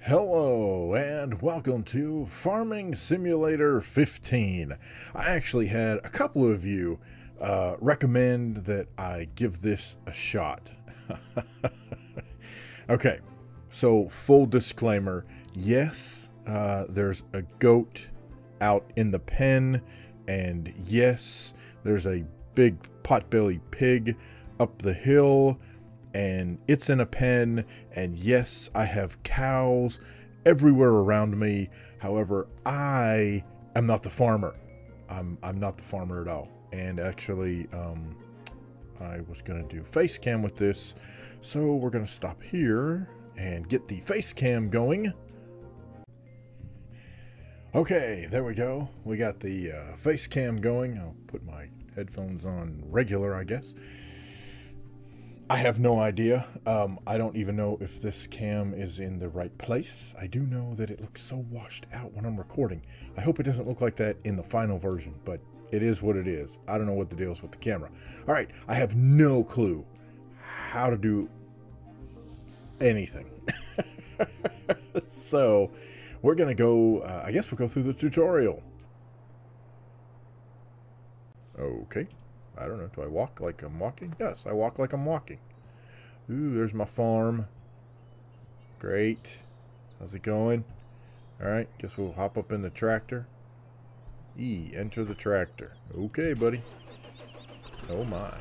Hello and welcome to Farming Simulator 15. I actually had a couple of you uh, recommend that I give this a shot. okay, so full disclaimer yes, uh, there's a goat out in the pen, and yes, there's a big potbelly pig up the hill and it's in a pen and yes i have cows everywhere around me. However i am not the farmer. I'm i'm not the farmer at all. And actually um i was going to do face cam with this. So we're going to stop here and get the face cam going. Okay there we go. We got the uh, face cam going. I'll put my headphones on regular i guess I have no idea. Um, I don't even know if this cam is in the right place. I do know that it looks so washed out when I'm recording. I hope it doesn't look like that in the final version, but it is what it is. I don't know what the deal is with the camera. All right, I have no clue how to do anything. so we're going to go, uh, I guess we'll go through the tutorial. Okay. I don't know. Do I walk like I'm walking? Yes, I walk like I'm walking. Ooh, there's my farm. Great. How's it going? Alright, guess we'll hop up in the tractor. E, enter the tractor. Okay, buddy. Oh my.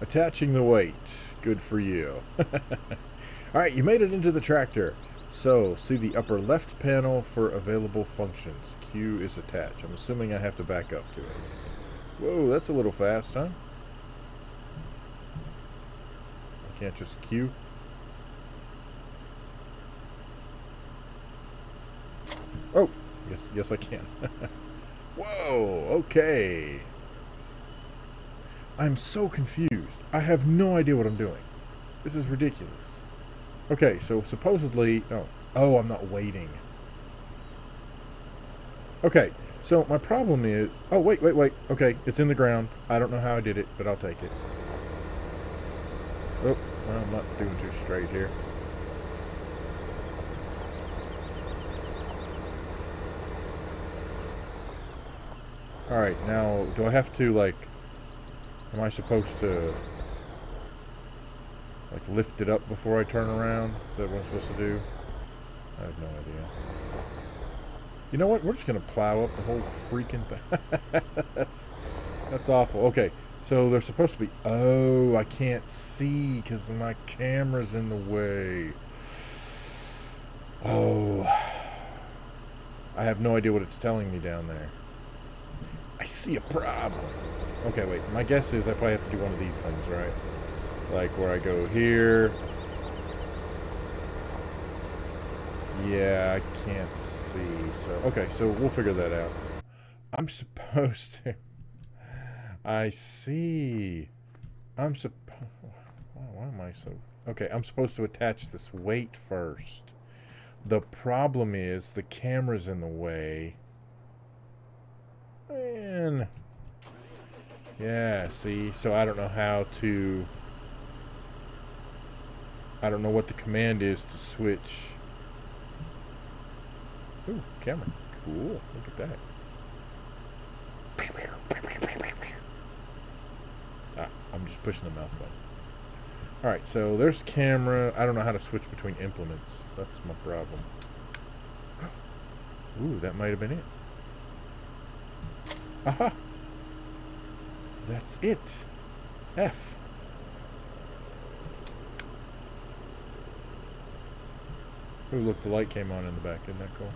Attaching the weight. Good for you. Alright, you made it into the tractor. So, see the upper left panel for available functions. Q is attached. I'm assuming I have to back up to it. Whoa, that's a little fast, huh? I can't just queue. Oh, yes, yes I can. Whoa, okay. I'm so confused. I have no idea what I'm doing. This is ridiculous. Okay, so supposedly... Oh, oh, I'm not waiting. Okay, so my problem is, oh wait, wait, wait. Okay, it's in the ground. I don't know how I did it, but I'll take it. Oh, well, I'm not doing too straight here. Alright, now, do I have to, like, am I supposed to, like, lift it up before I turn around? Is that what I'm supposed to do? I have no idea. You know what? We're just going to plow up the whole freaking thing. that's, that's awful. Okay, so they're supposed to be... Oh, I can't see because my camera's in the way. Oh. I have no idea what it's telling me down there. I see a problem. Okay, wait. My guess is I probably have to do one of these things, right? Like where I go here. Yeah, I can't see. So, okay, so we'll figure that out. I'm supposed to... I see. I'm supposed... Why am I so... Okay, I'm supposed to attach this weight first. The problem is the camera's in the way. Man. Yeah, see? So I don't know how to... I don't know what the command is to switch Ooh, camera. Cool. Look at that. Ah, I'm just pushing the mouse button. Alright, so there's camera. I don't know how to switch between implements. That's my problem. Ooh, that might have been it. Aha! That's it. F. Ooh, look, the light came on in the back. Isn't that cool?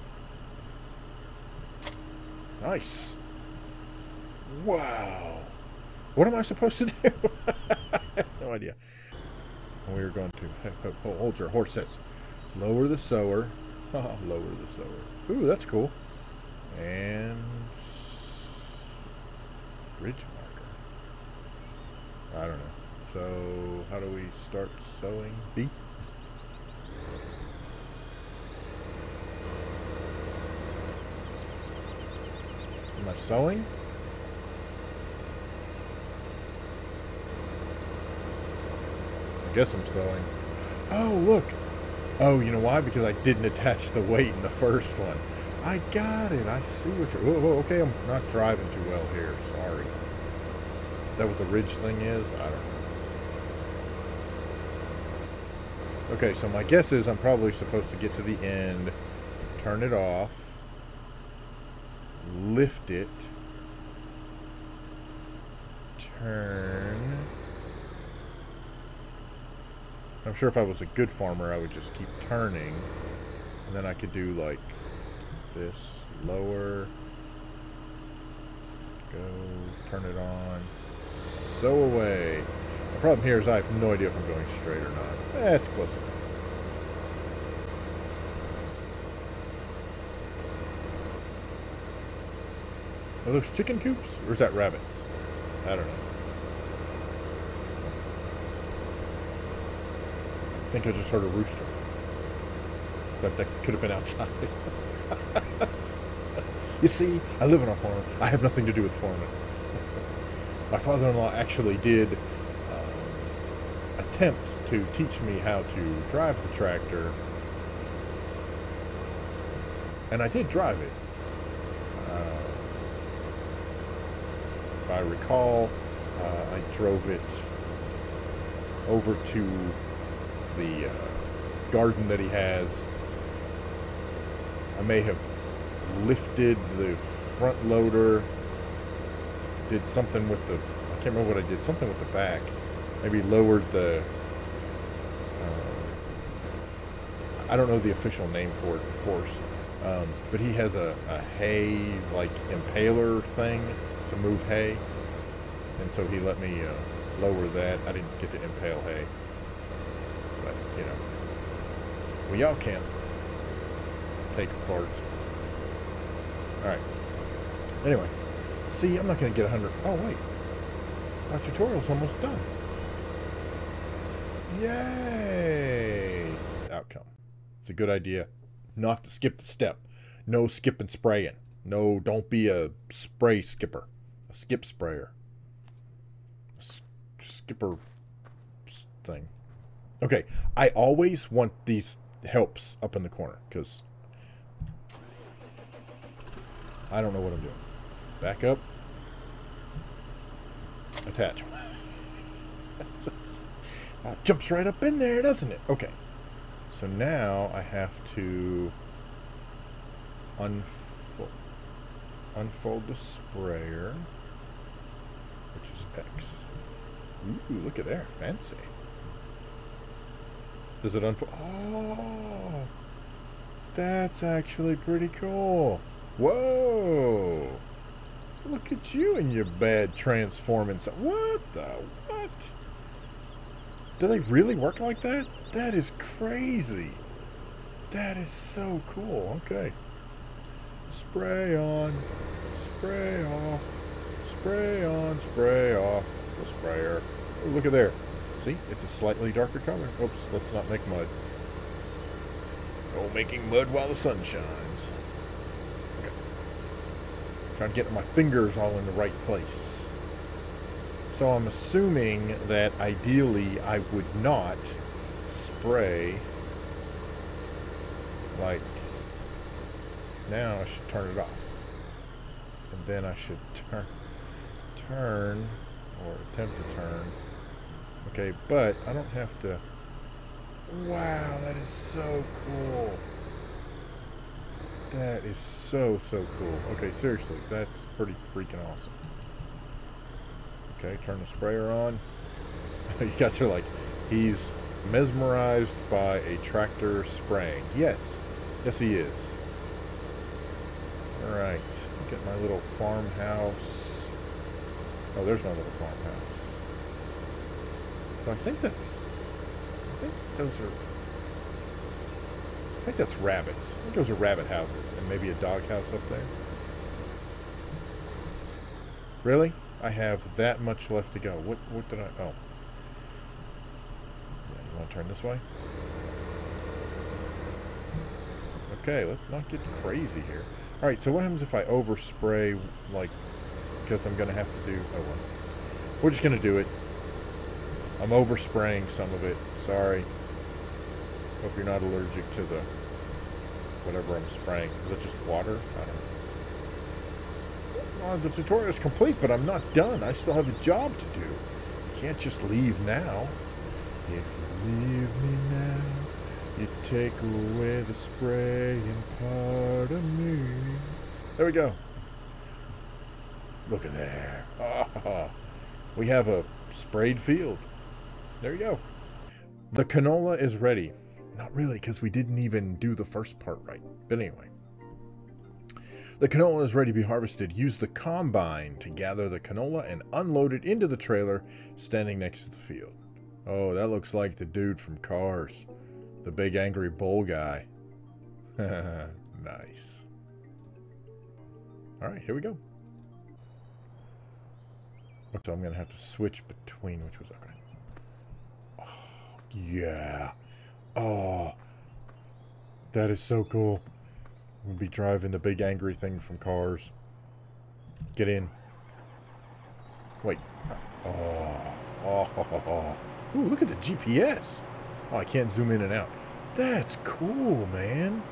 Nice. Wow. What am I supposed to do? No idea. We're going to hold your horses. Lower the sower. Lower the sower. Ooh, that's cool. And ridge marker. I don't know. So how do we start sowing? B. Am I sowing? Guess I'm sowing. Oh, look. Oh, you know why? Because I didn't attach the weight in the first one. I got it. I see what you're... Okay, I'm not driving too well here. Sorry. Is that what the ridge thing is? I don't know. Okay, so my guess is I'm probably supposed to get to the end, turn it off, lift it, turn... I'm sure if I was a good farmer, I would just keep turning. And then I could do like this, lower, go, turn it on, sow away. The problem here is I have no idea if I'm going straight or not. That's eh, close enough. Are those chicken coops? Or is that rabbits? I don't know. Think I just heard a rooster. But that could have been outside. you see, I live on a farm. I have nothing to do with farming. My father-in-law actually did um, attempt to teach me how to drive the tractor. And I did drive it. Uh, if I recall, uh, I drove it over to the uh, garden that he has. I may have lifted the front loader, did something with the, I can't remember what I did, something with the back. Maybe lowered the, uh, I don't know the official name for it, of course. Um, but he has a, a hay, like, impaler thing to move hay. And so he let me uh, lower that. I didn't get to impale hay you know, well, y'all can't take apart. Alright. Anyway, see, I'm not going to get 100. Oh, wait. My tutorial's almost done. Yay! Outcome. It's a good idea not to skip the step. No skipping spraying. No, don't be a spray skipper. A skip sprayer. Skipper thing. Okay, I always want these helps up in the corner, because I don't know what I'm doing. Back up. Attach. jumps right up in there, doesn't it? Okay. So now I have to unfold, unfold the sprayer, which is X. Ooh, look at there. Fancy. Does it unfold? Oh, that's actually pretty cool. Whoa. Look at you and your bad transforming. What the? What? Do they really work like that? That is crazy. That is so cool. Okay. Spray on. Spray off. Spray on. Spray off. The sprayer. Look at there. See, it's a slightly darker color. Oops, let's not make mud. No making mud while the sun shines. Okay. Trying to get my fingers all in the right place. So I'm assuming that ideally I would not spray like now I should turn it off. And then I should turn turn or attempt to turn Okay, but I don't have to... Wow, that is so cool. That is so, so cool. Okay, seriously, that's pretty freaking awesome. Okay, turn the sprayer on. you guys are like, he's mesmerized by a tractor spraying. Yes, yes he is. Alright, look at my little farmhouse. Oh, there's my little farmhouse. So I think that's, I think those are, I think that's rabbits. I think those are rabbit houses and maybe a dog house up there. Really? I have that much left to go. What, what did I, oh. Yeah, you want to turn this way? Okay, let's not get crazy here. Alright, so what happens if I overspray, like, because I'm going to have to do, oh well. We're just going to do it I'm overspraying some of it. Sorry. Hope you're not allergic to the whatever I'm spraying. Is it just water? I don't know. Well, the tutorial is complete, but I'm not done. I still have a job to do. You can't just leave now. If you leave me now, you take away the spraying part of me. There we go. Look at there. We have a sprayed field. There you go. The canola is ready. Not really, because we didn't even do the first part right. But anyway. The canola is ready to be harvested. Use the combine to gather the canola and unload it into the trailer standing next to the field. Oh, that looks like the dude from Cars. The big angry bull guy. nice. Alright, here we go. So I'm going to have to switch between which was okay. Yeah. Oh, that is so cool. We'll be driving the big angry thing from Cars. Get in. Wait. Oh. Oh. oh. Ooh, look at the GPS. Oh, I can't zoom in and out. That's cool, man.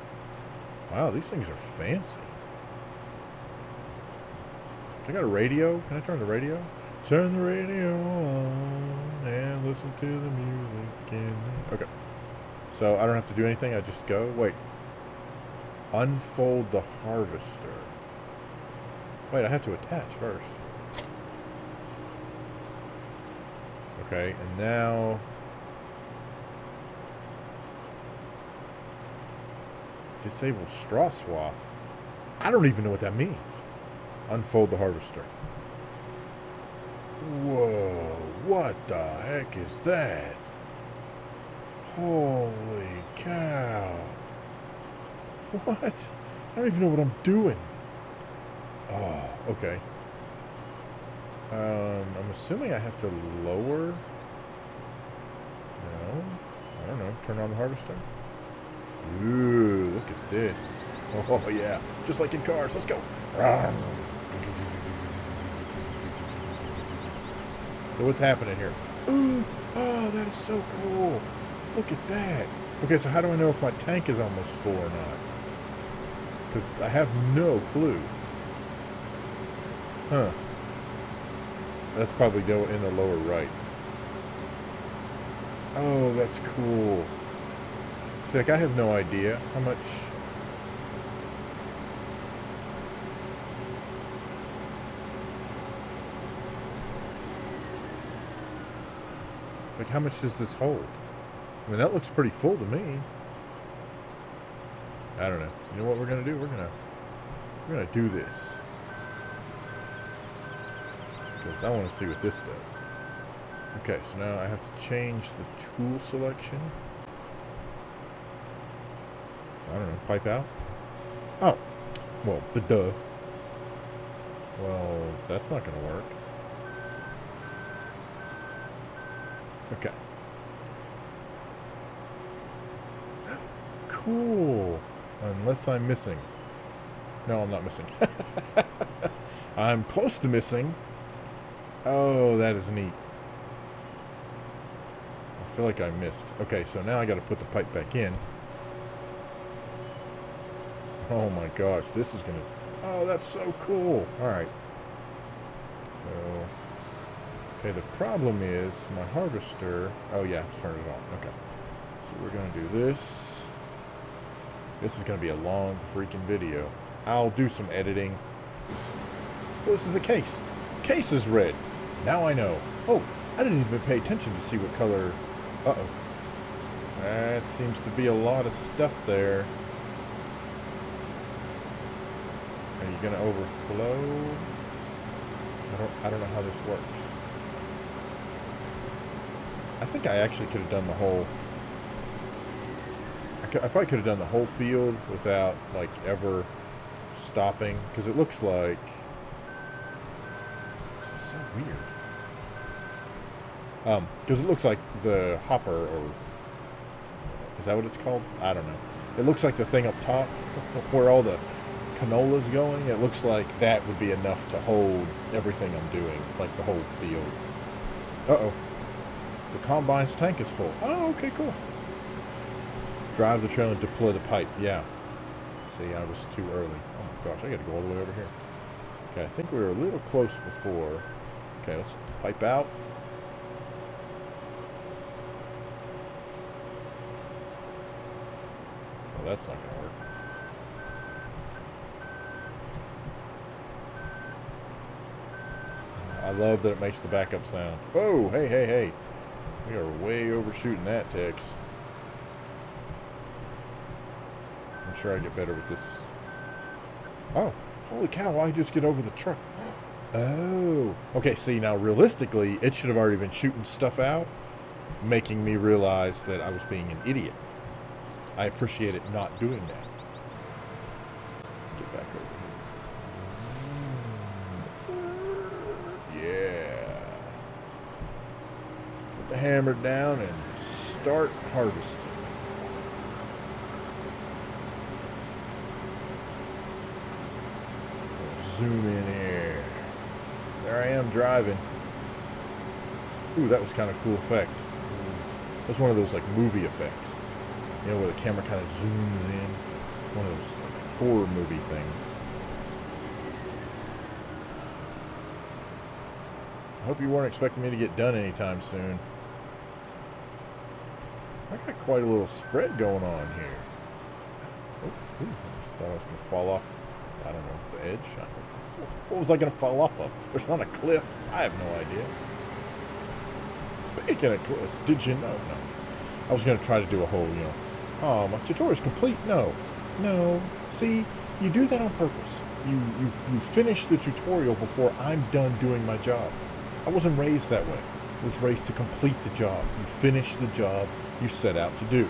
Wow, these things are fancy. I got a radio? Can I turn the radio? Turn the radio on and listen to the music. Okay. So I don't have to do anything. I just go. Wait. Unfold the harvester. Wait, I have to attach first. Okay, and now... Disable straw swath. I don't even know what that means. Unfold the harvester. Whoa, what the heck is that? Holy cow. What? I don't even know what I'm doing. Oh, okay. Um, I'm assuming I have to lower... No. I don't know. Turn on the harvester. Ooh, look at this. Oh, yeah. Just like in cars. Let's go. So what's happening here? Ooh, oh, that is so cool. Look at that. Okay, so how do I know if my tank is almost full or not? Because I have no clue. Huh. That's probably in the lower right. Oh, that's cool. See, like, I have no idea how much Like, how much does this hold? I mean, that looks pretty full to me. I don't know. You know what we're gonna do? We're gonna we're gonna do this because I want to see what this does. Okay, so now I have to change the tool selection. I don't know. Pipe out. Oh, well, the duh. Well, that's not gonna work. Okay. Cool. Unless I'm missing. No, I'm not missing. I'm close to missing. Oh, that is neat. I feel like I missed. Okay, so now I got to put the pipe back in. Oh my gosh, this is going to... Oh, that's so cool. All right. Okay, the problem is my harvester... Oh, yeah, turn it on. Okay. So we're going to do this. This is going to be a long freaking video. I'll do some editing. This is a case. Case is red. Now I know. Oh, I didn't even pay attention to see what color... Uh-oh. That seems to be a lot of stuff there. Are you going to overflow? I don't, I don't know how this works. I think I actually could have done the whole... I, could, I probably could have done the whole field without, like, ever stopping. Because it looks like... This is so weird. Um, because it looks like the hopper, or... Is that what it's called? I don't know. It looks like the thing up top, where all the canola's going, it looks like that would be enough to hold everything I'm doing, like the whole field. Uh-oh. The combine's tank is full. Oh, okay, cool. Drive the trailer and deploy the pipe. Yeah. See, I was too early. Oh my gosh, I gotta go all the way over here. Okay, I think we were a little close before. Okay, let's pipe out. Well, that's not gonna work. I love that it makes the backup sound. Whoa, hey, hey, hey. We are way overshooting that, Tex. I'm sure I get better with this. Oh, holy cow, why just get over the truck? Oh. Okay, see, now realistically, it should have already been shooting stuff out, making me realize that I was being an idiot. I appreciate it not doing that. Let's get back over here. Yeah. Put the hammer down and start harvesting. Zoom in here. There I am driving. Ooh, that was kind of cool effect. That's one of those like movie effects. You know, where the camera kind of zooms in. One of those like, horror movie things. I hope you weren't expecting me to get done anytime soon. I got quite a little spread going on here. Oh, ooh, I just thought I was going to fall off, I don't know, the edge. What was I going to fall off of? There's not a cliff. I have no idea. Speaking of cliff, did you know? No. I was going to try to do a whole, you know, oh, my tutorial is complete. No. No. See, you do that on purpose. You, you, you finish the tutorial before I'm done doing my job. I wasn't raised that way. I was raised to complete the job. You finish the job you set out to do.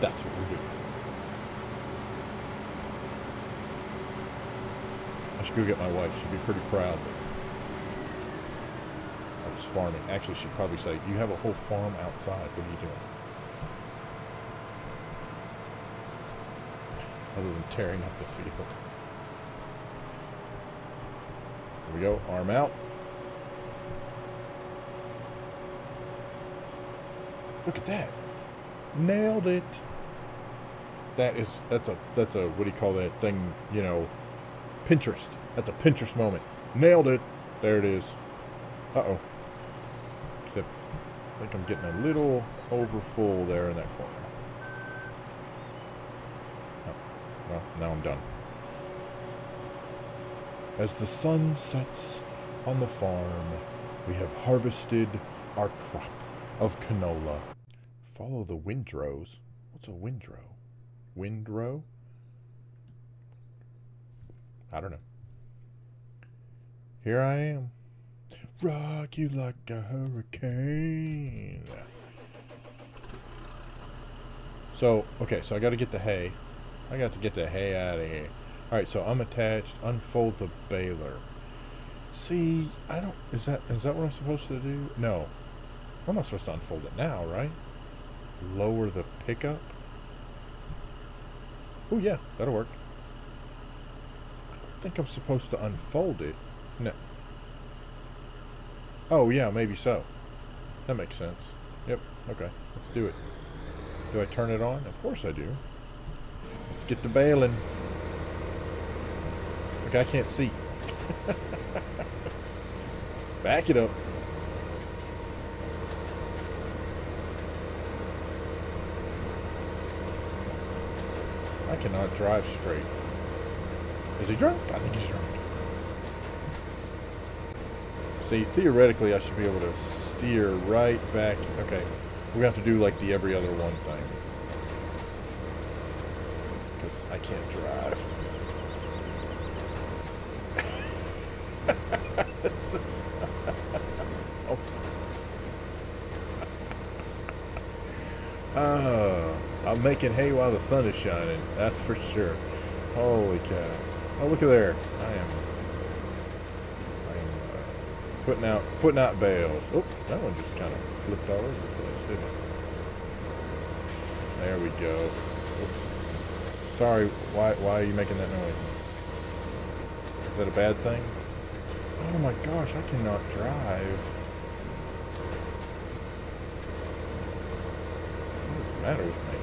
That's what we're doing. I should go get my wife. She'd be pretty proud that I was farming. Actually, she'd probably say, you have a whole farm outside. What are you doing? Other than tearing up the field. Here we go. Arm out. Look at that. Nailed it. That is that's a that's a what do you call that thing, you know, Pinterest. That's a Pinterest moment. Nailed it. There it is. Uh-oh. Except I think I'm getting a little over full there in that corner. Oh, well, now I'm done. As the sun sets on the farm, we have harvested our crop of canola. Follow the windrows. What's a windrow? Windrow? I don't know. Here I am. Rock you like a hurricane. So, okay, so I got to get the hay. I got to get the hay out of here. Alright, so I'm attached. Unfold the baler. See, I don't... Is that is that what I'm supposed to do? No. I'm not supposed to unfold it now, right? Lower the pickup? Oh, yeah, that'll work. I think I'm supposed to unfold it. No. Oh, yeah, maybe so. That makes sense. Yep, okay, let's do it. Do I turn it on? Of course I do. Let's get the baling. Look, I can't see. Back it up. Cannot drive straight. Is he drunk? I think he's drunk. See, theoretically, I should be able to steer right back. Okay, to have to do like the every other one thing. Because I can't drive. this is... oh. oh. I'm making hay while the sun is shining. That's for sure. Holy cow. Oh, look at there. I am... I am uh, putting out putting out bales. Oh, that one just kind of flipped all over the place, didn't it? There we go. Oops. Sorry, why, why are you making that noise? Is that a bad thing? Oh my gosh, I cannot drive. What is the matter with me?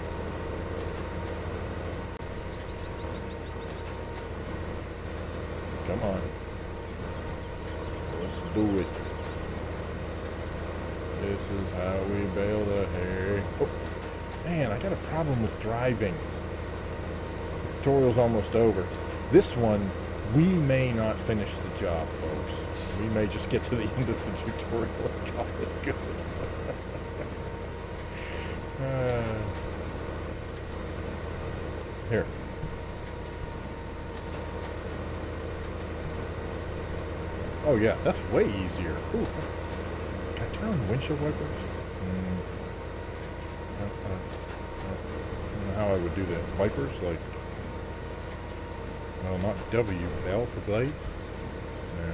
Come on. Let's do it. This is how we bale the hay. Oh, man, I got a problem with driving. The tutorial's almost over. This one, we may not finish the job, folks. We may just get to the end of the tutorial and call it good. uh, here. Oh yeah, that's way easier. Ooh. Can I turn on the windshield wipers? Mm. Uh, uh, uh, I would do that. Wipers, like... Well, not W, L for blades? Yeah.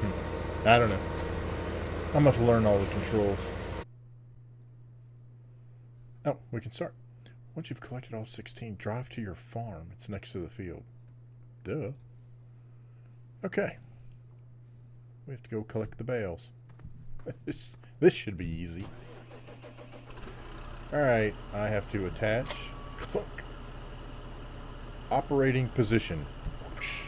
Hmm. I don't know. I'm to have to learn all the controls. Oh, we can start. Once you've collected all 16, drive to your farm. It's next to the field. Duh. Okay. We have to go collect the bales. this, this should be easy. Alright, I have to attach. Clunk. Operating position. Whoosh.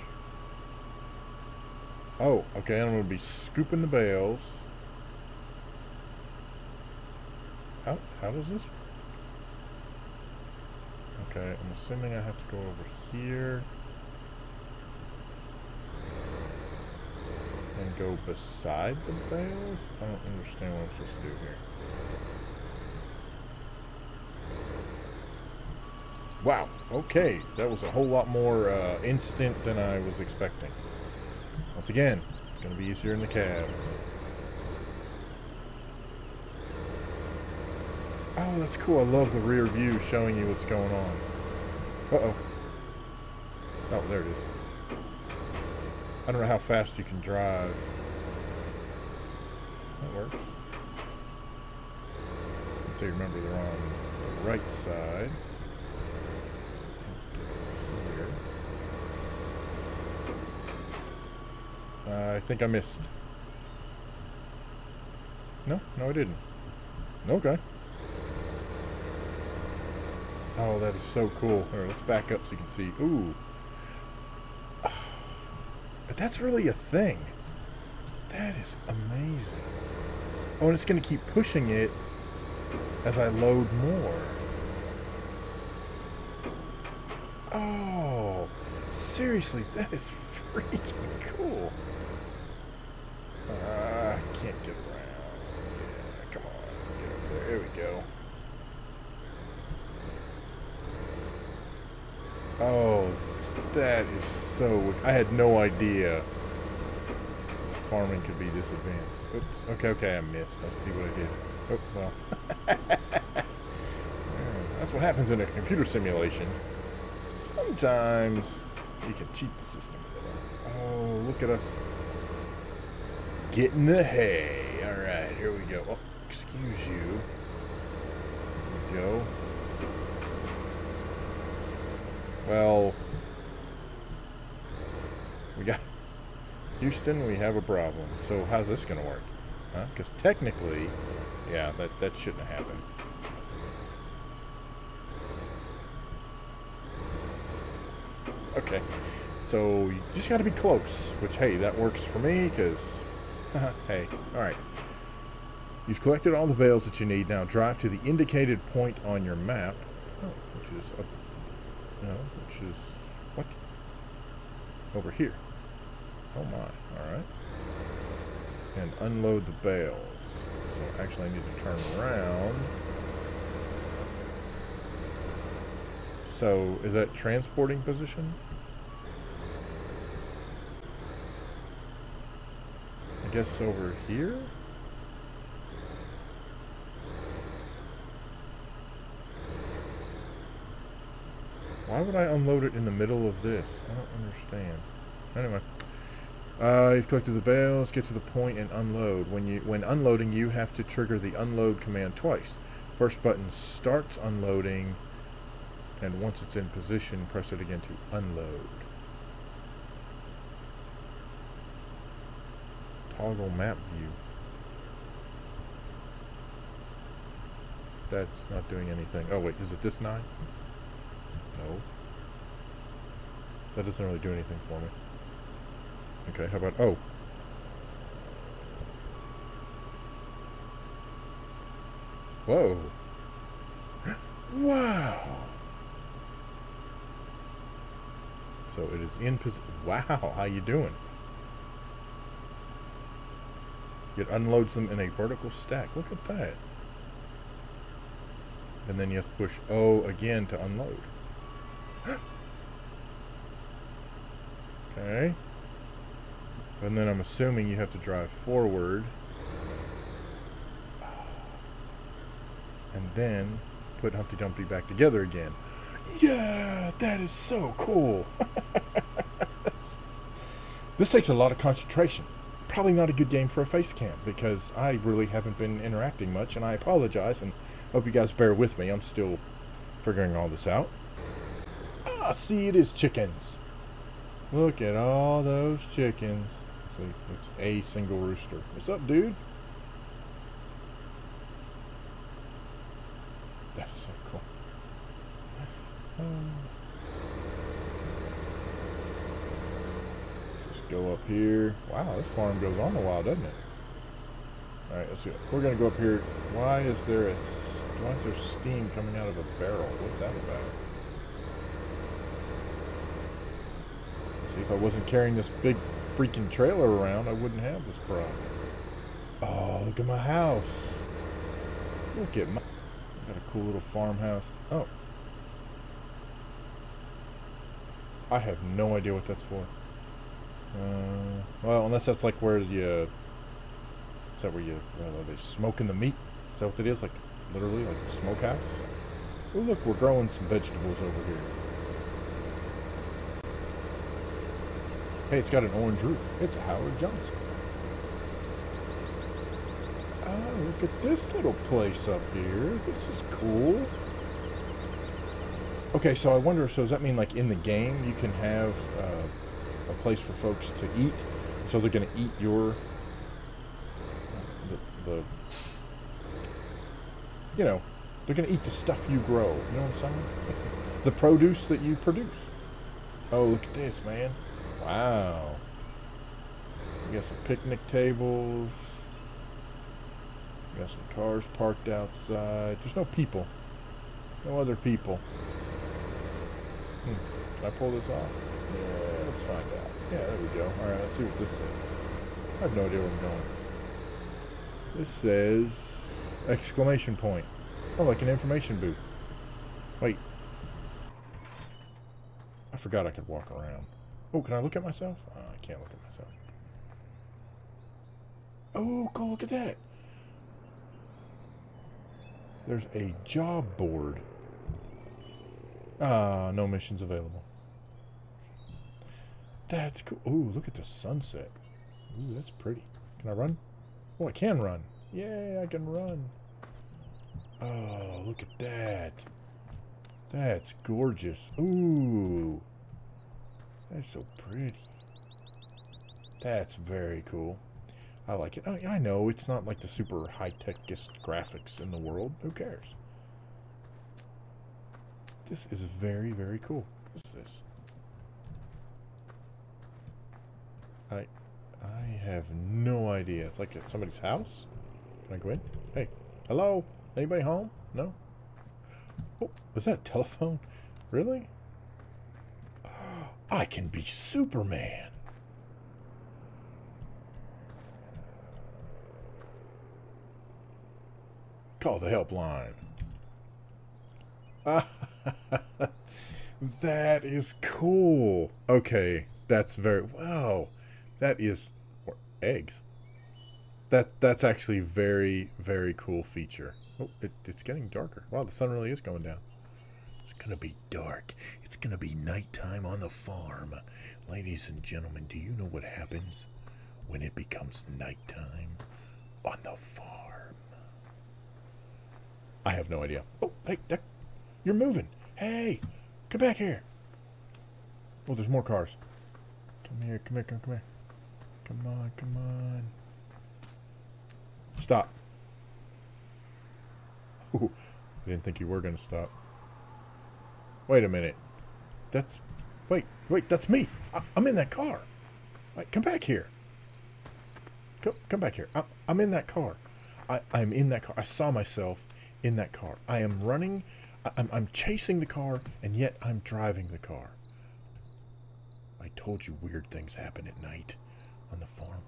Oh, okay, I'm going to be scooping the bales. How, how does this Okay, I'm assuming I have to go over here. And go beside the bales? I don't understand what I'm supposed to do here. Wow, okay. That was a whole lot more uh, instant than I was expecting. Once again, to be easier in the cab. Oh, that's cool. I love the rear view showing you what's going on. Uh-oh. Oh, there it is. I don't know how fast you can drive. That works. You remember they're on the right side. Uh, I think I missed. No, no I didn't. Okay. Oh, that is so cool. All right, let's back up so you can see. Ooh. But that's really a thing. That is amazing. Oh, and it's going to keep pushing it as I load more. Oh, seriously, that is freaking cool. Can't get around. Yeah, come on, get up there. There we go. Oh, that is so... I had no idea farming could be this advanced. Oops. Okay, okay, I missed. I see what I did. Oh, well. That's what happens in a computer simulation. Sometimes you can cheat the system. Oh, look at us. Getting the hay. Alright, here we go. Oh, excuse you. Here we go. Well, we got Houston, we have a problem. So how's this to work? Huh? Because technically, yeah, that, that shouldn't have happened. Okay, so you just got to be close, which, hey, that works for me, because, hey, alright. You've collected all the bales that you need. Now drive to the indicated point on your map, which is up no, which is what? Over here. Oh my, alright. And unload the bales. So actually I need to turn around. So is that transporting position? Guess over here? Why would I unload it in the middle of this? I don't understand. Anyway. Uh, you've collected the bales, get to the point and unload. When you when unloading, you have to trigger the unload command twice. First button starts unloading, and once it's in position, press it again to unload. Toggle map view. That's not doing anything. Oh wait, is it this nine? No. That doesn't really do anything for me. Okay, how about... Oh. Whoa. Wow. So it is in position. Wow, how you doing? It unloads them in a vertical stack. Look at that. And then you have to push O again to unload. okay. And then I'm assuming you have to drive forward. And then put Humpty Dumpty back together again. Yeah, that is so cool. this takes a lot of concentration. Probably not a good game for a face cam because I really haven't been interacting much and I apologize and hope you guys bear with me. I'm still figuring all this out. Ah, see, it is chickens. Look at all those chickens. See, it's a single rooster. What's up, dude? That is so cool. Um, just go up here. Wow, this farm goes on a while, doesn't it? All right, let's see. We're gonna go up here. Why is there a why is there steam coming out of a barrel? What's that about? See, if I wasn't carrying this big freaking trailer around, I wouldn't have this problem. Oh, look at my house. Look at my... Got a cool little farmhouse. Oh. I have no idea what that's for. Uh, well, unless that's like where you... Is that where you... Uh, are they smoking the meat? Is that what it is? Like, literally, like a smokehouse? Oh, look, we're growing some vegetables over here. Hey, it's got an orange roof. It's a Howard Johnson. Oh, look at this little place up here. This is cool. Okay, so I wonder, so does that mean like in the game you can have uh, a place for folks to eat? So they're going to eat your, the, the, you know, they're going to eat the stuff you grow. You know what I'm saying? the produce that you produce. Oh, look at this, man. Wow. We got some picnic tables. We got some cars parked outside. There's no people. No other people. Hmm. Can I pull this off? Yeah, let's find out. Yeah, there we go. Alright, let's see what this says. I have no idea where I'm going. This says exclamation point. Oh, like an information booth. Wait. I forgot I could walk around. Oh, can I look at myself? Oh, I can't look at myself. Oh, go look at that. There's a job board. Ah, no missions available. That's cool. Ooh, look at the sunset. Ooh, that's pretty. Can I run? Oh, I can run. Yay, I can run. Oh, look at that. That's gorgeous. Ooh. That's so pretty. That's very cool. I like it. I, I know it's not like the super high-techest graphics in the world. Who cares? This is very, very cool. What's this? I I have no idea. It's like at somebody's house. Can I go in? Hey, hello? Anybody home? No? Oh, was that a telephone? Really? I can be Superman. Call the helpline. that is cool. Okay, that's very wow. That is or eggs. That that's actually very very cool feature. Oh, it, it's getting darker. Wow, the sun really is going down. It's gonna be dark. It's gonna be nighttime on the farm. Ladies and gentlemen, do you know what happens when it becomes nighttime on the farm? I have no idea. Oh, hey, that, you're moving. Hey, come back here. Oh, there's more cars. Come here, come here, come, come here. Come on, come on. Stop. Ooh, I didn't think you were going to stop. Wait a minute. That's Wait, wait, that's me. I, am in that car. Wait, come back here. Come, come back here. I, I'm in that car. I, I'm in that car. I saw myself in that car. I am running. I, I'm, I'm chasing the car, and yet I'm driving the car. I told you weird things happen at night on the farm.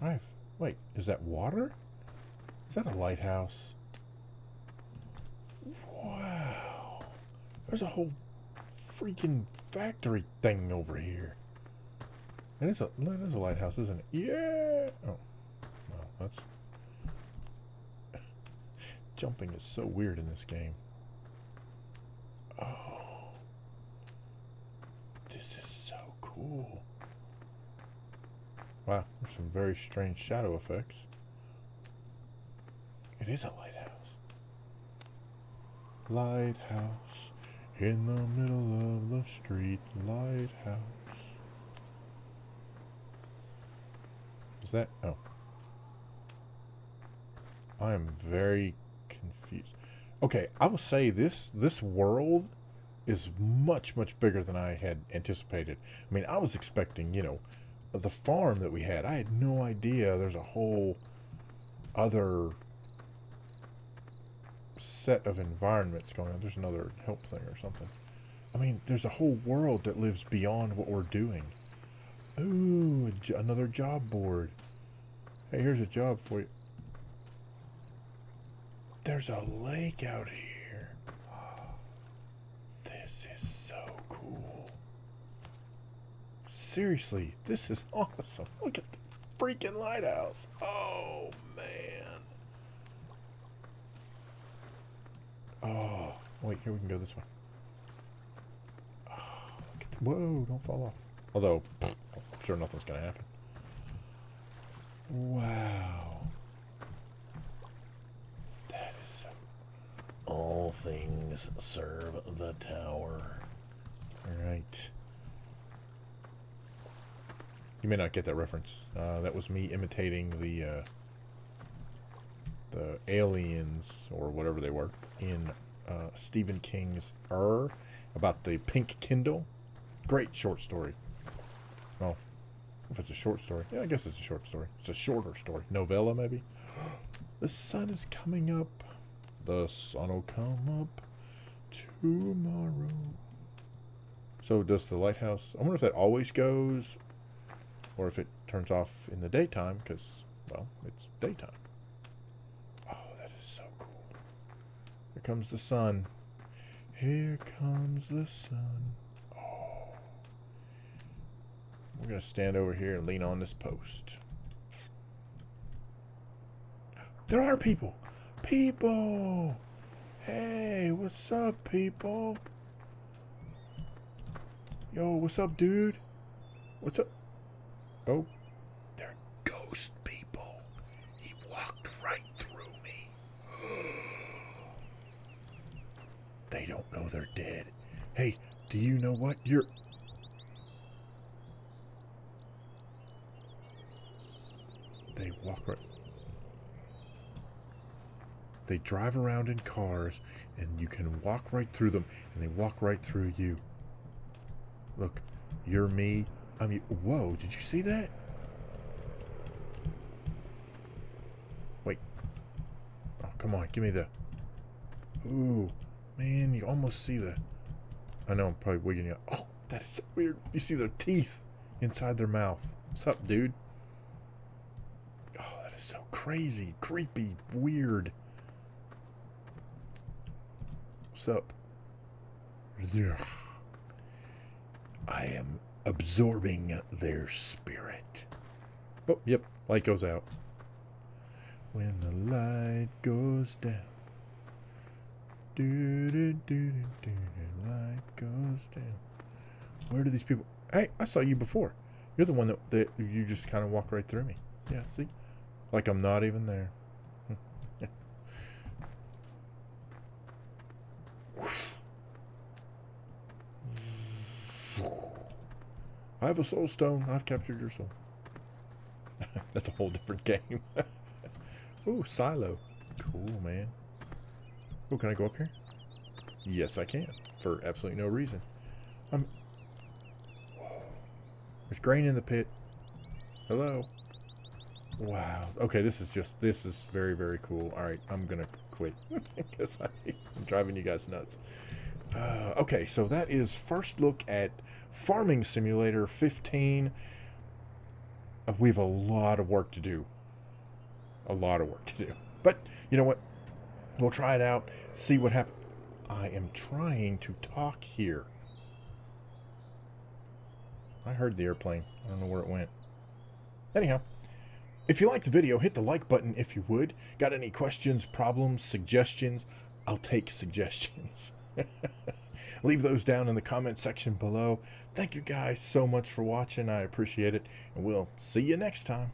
I've, wait, is that water? Is that a lighthouse? Wow. There's a whole freaking factory thing over here. And It is a, that is a lighthouse, isn't it? Yeah! Oh. Well, that's... Jumping is so weird in this game. Oh. This is Wow, some very strange shadow effects. It is a lighthouse. Lighthouse in the middle of the street. Lighthouse. Is that? Oh. I am very confused. Okay, I will say this this world is much much bigger than I had anticipated. I mean, I was expecting, you know, the farm that we had. I had no idea there's a whole other set of environments going on. There's another help thing or something. I mean, there's a whole world that lives beyond what we're doing. Ooh, another job board. Hey, here's a job for you. There's a lake out here. This is so cool. Seriously, this is awesome. Look at the freaking lighthouse. Oh, man. Oh, wait, here we can go this way. Oh, whoa, don't fall off. Although, I'm sure nothing's going to happen. Wow. That is so... All things serve the tower. Alright. You may not get that reference. Uh, that was me imitating the, uh, the aliens, or whatever they were, in uh, Stephen King's Er, about the pink Kindle. Great short story. Oh, if it's a short story. Yeah, I guess it's a short story. It's a shorter story. Novella, maybe? The sun is coming up. The sun will come up tomorrow. So does the lighthouse... I wonder if that always goes or if it turns off in the daytime because, well, it's daytime. Oh, that is so cool. Here comes the sun. Here comes the sun. Oh. We're going to stand over here and lean on this post. There are people. People. Hey, what's up, people? Yo, what's up, dude? What's up? Oh, they're ghost people. He walked right through me. they don't know they're dead. Hey, do you know what? You're they walk right. They drive around in cars, and you can walk right through them, and they walk right through you. Look, you're me. I'm you. Whoa! Did you see that? Wait. Oh, come on! Give me the. Ooh, man! You almost see the. I know I'm probably wigging you. Oh, that is so weird. You see their teeth inside their mouth. What's up, dude? Oh, that is so crazy, creepy, weird. What's up? I am absorbing their spirit. Oh, yep, light goes out. When the light goes down. Do, do, do, do, do, light goes down. Where do these people... Hey, I saw you before. You're the one that, that you just kind of walk right through me. Yeah, see? Like I'm not even there. I have a soul stone. I've captured your soul. That's a whole different game. Ooh, silo. Cool, man. Oh, can I go up here? Yes, I can, for absolutely no reason. I'm... There's grain in the pit. Hello? Wow. Okay, this is just, this is very, very cool. All right, I'm to quit because I'm driving you guys nuts. Uh, okay, so that is first look at Farming Simulator 15. Uh, we have a lot of work to do. A lot of work to do. But, you know what? We'll try it out, see what happens. I am trying to talk here. I heard the airplane. I don't know where it went. Anyhow, if you liked the video, hit the like button if you would. Got any questions, problems, suggestions? I'll take suggestions. Leave those down in the comment section below. Thank you guys so much for watching. I appreciate it. And we'll see you next time.